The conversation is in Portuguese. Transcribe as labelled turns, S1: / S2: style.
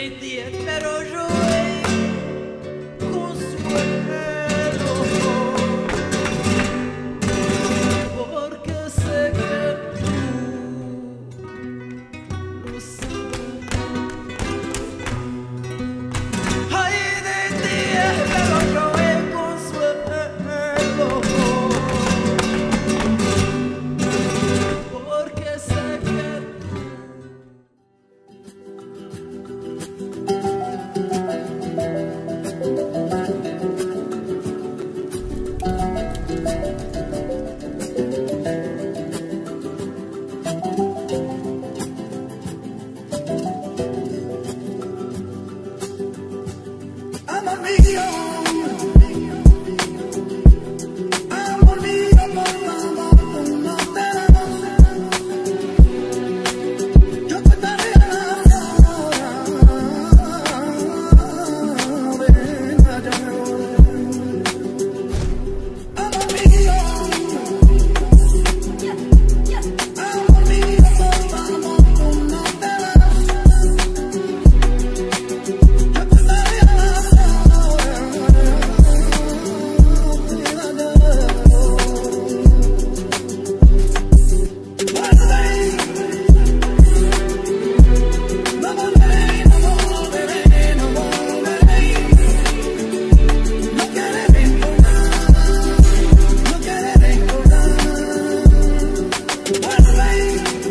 S1: I'm a you.